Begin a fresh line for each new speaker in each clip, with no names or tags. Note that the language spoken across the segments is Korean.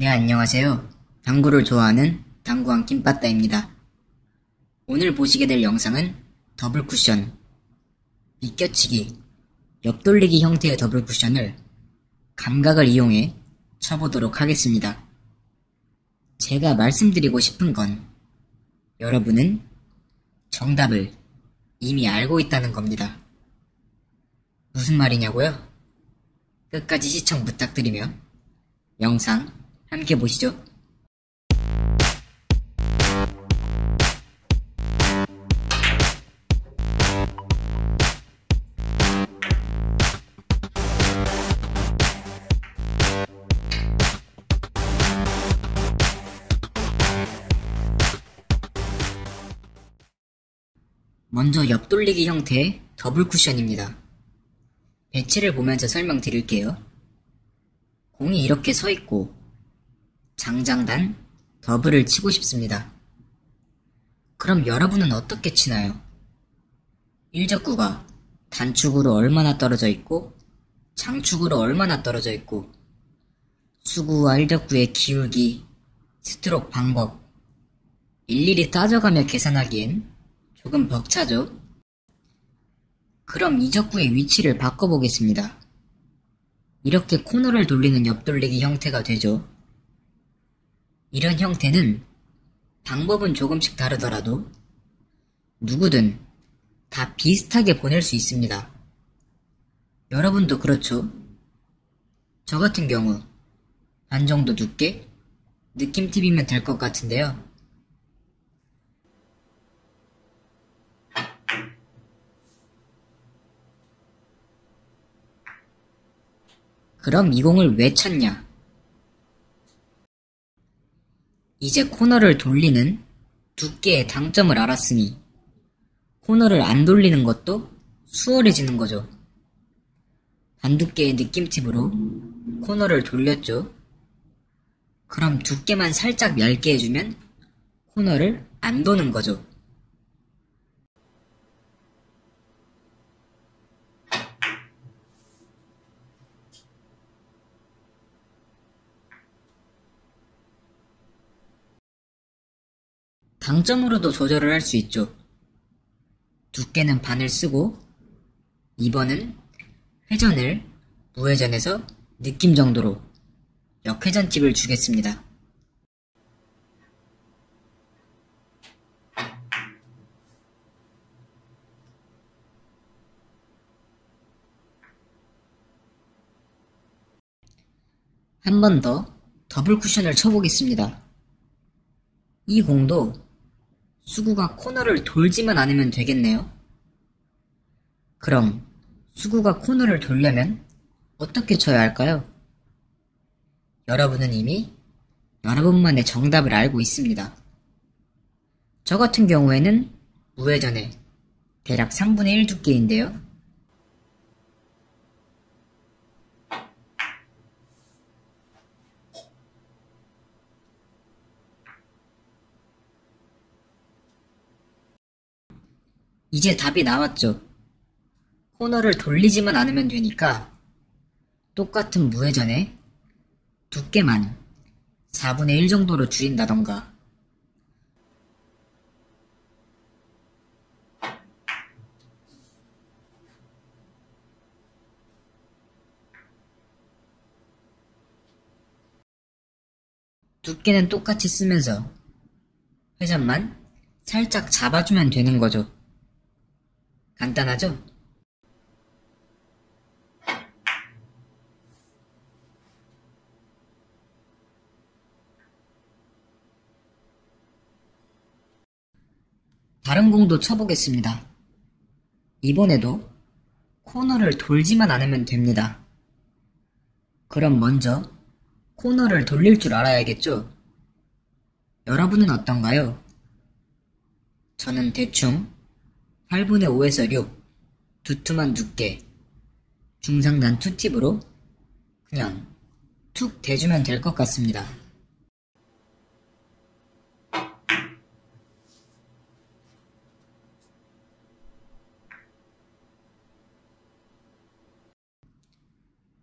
네, 안녕하세요. 당구를 좋아하는 당구왕 김빠따입니다. 오늘 보시게 될 영상은 더블 쿠션, 비껴치기, 옆돌리기 형태의 더블 쿠션을 감각을 이용해 쳐보도록 하겠습니다. 제가 말씀드리고 싶은 건 여러분은 정답을 이미 알고 있다는 겁니다. 무슨 말이냐고요? 끝까지 시청 부탁드리며 영상 함께 보시죠. 먼저 옆돌리기 형태의 더블 쿠션입니다. 배치를 보면서 설명드릴게요. 공이 이렇게 서 있고 장장단 더블을 치고 싶습니다. 그럼 여러분은 어떻게 치나요? 1적구가 단축으로 얼마나 떨어져 있고 장축으로 얼마나 떨어져 있고 수구와 1적구의 기울기, 스트록 방법 일일이 따져가며 계산하기엔 조금 벅차죠? 그럼 2적구의 위치를 바꿔보겠습니다. 이렇게 코너를 돌리는 옆돌리기 형태가 되죠. 이런 형태는 방법은 조금씩 다르더라도 누구든 다 비슷하게 보낼 수 있습니다. 여러분도 그렇죠? 저 같은 경우 반 정도 두께 느낌팁이면 될 것 같은데요. 그럼 이 공을 왜 쳤냐? 이제 코너를 돌리는 두께의 당점을 알았으니 코너를 안 돌리는 것도 수월해지는 거죠. 반두께의 느낌팁으로 코너를 돌렸죠. 그럼 두께만 살짝 얇게 해주면 코너를 안 도는 거죠. 당점으로도 조절을 할 수 있죠. 두께는 반을 쓰고 2번은 회전을 무회전에서 느낌 정도로 역회전 팁을 주겠습니다. 한 번 더 더블 쿠션을 쳐보겠습니다. 이 공도 수구가 코너를 돌지만 않으면 되겠네요. 그럼 수구가 코너를 돌려면 어떻게 쳐야 할까요? 여러분은 이미 여러분만의 정답을 알고 있습니다. 저 같은 경우에는 우회전에 대략 3분의 1 두께인데요. 이제 답이 나왔죠. 코너를 돌리지만 않으면 되니까 똑같은 무회전에 두께만 4분의 1 정도로 줄인다던가 두께는 똑같이 쓰면서 회전만 살짝 잡아주면 되는 거죠. 간단하죠? 다른 공도 쳐보겠습니다. 이번에도 코너를 돌지만 않으면 됩니다. 그럼 먼저 코너를 돌릴 줄 알아야겠죠? 여러분은 어떤가요? 저는 대충 8분의 5에서 6 두툼한 두께 중상단 투팁으로 그냥 툭 대주면 될 것 같습니다.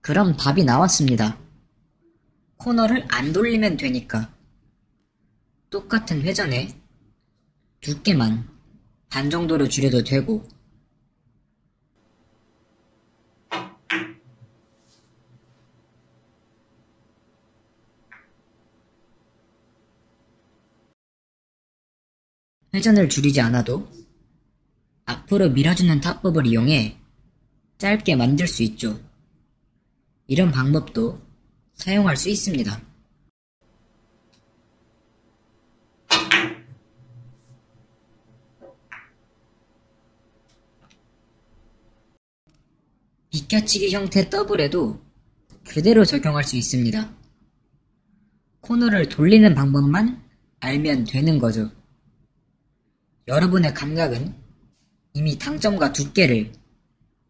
그럼 답이 나왔습니다. 코너를 안 돌리면 되니까. 똑같은 회전에 두께만 반 정도로 줄여도 되고, 회전을 줄이지 않아도 앞으로 밀어주는 타법을 이용해 짧게 만들 수 있죠. 이런 방법도 사용할 수 있습니다. 비껴치기 형태 더블에도 그대로 적용할 수 있습니다. 코너를 돌리는 방법만 알면 되는 거죠. 여러분의 감각은 이미 당점과 두께를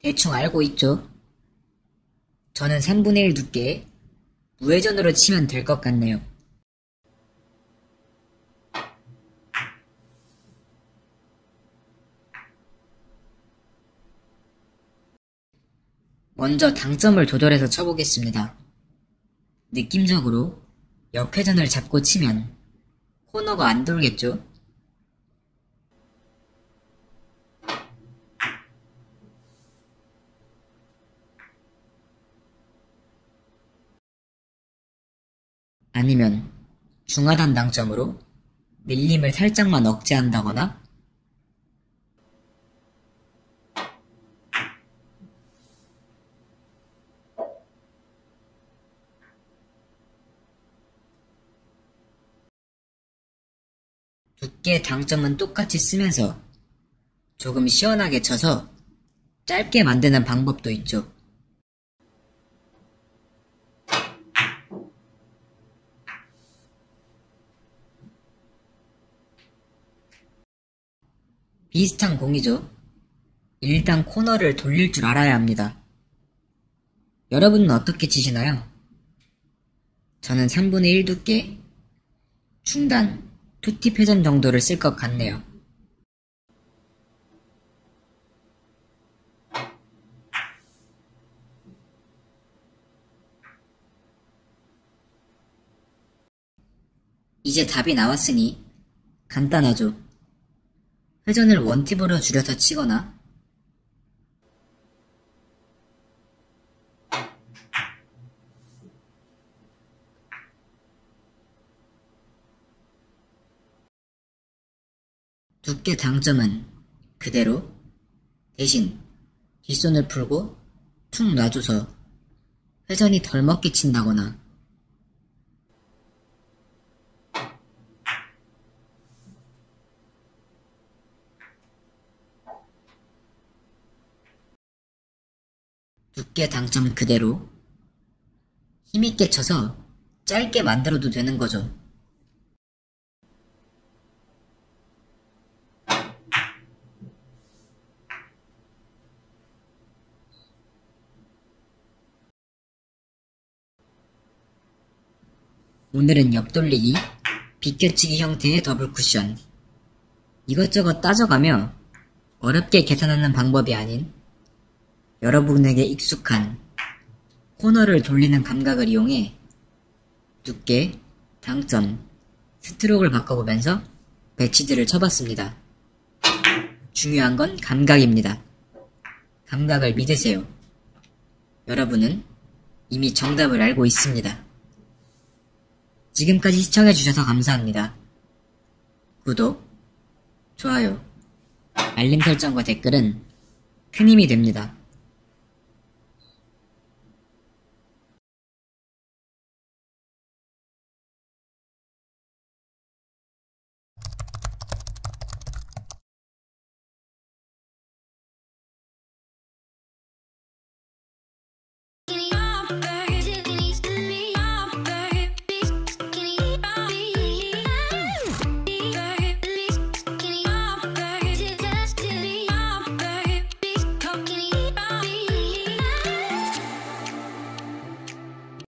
대충 알고 있죠? 저는 3분의 1 두께 무회전으로 치면 될 것 같네요. 먼저 당점을 조절해서 쳐보겠습니다. 느낌적으로 역회전을 잡고 치면 코너가 안 돌겠죠? 아니면 중하단 당점으로 밀림을 살짝만 억제한다거나 두께 당점은 똑같이 쓰면서 조금 시원하게 쳐서 짧게 만드는 방법도 있죠. 비슷한 공이죠. 일단 코너를 돌릴 줄 알아야 합니다. 여러분은 어떻게 치시나요? 저는 3분의 1 두께 중단 투팁 회전 정도를 쓸 것 같네요. 이제 답이 나왔으니 간단하죠. 회전을 원팁으로 줄여서 치거나 두께 당점은 그대로 대신 뒷손을 풀고 툭 놔줘서 회전이 덜 먹게 친다거나 두께 당점 그대로 힘있게 쳐서 짧게 만들어도 되는 거죠. 오늘은 옆돌리기, 비껴치기 형태의 더블 쿠션. 이것저것 따져가며 어렵게 계산하는 방법이 아닌 여러분에게 익숙한 코너를 돌리는 감각을 이용해 두께, 당점, 스트로크를 바꿔보면서 배치들을 쳐봤습니다. 중요한 건 감각입니다. 감각을 믿으세요. 여러분은 이미 정답을 알고 있습니다. 지금까지 시청해주셔서 감사합니다. 구독, 좋아요, 알림 설정과 댓글은 큰 힘이 됩니다.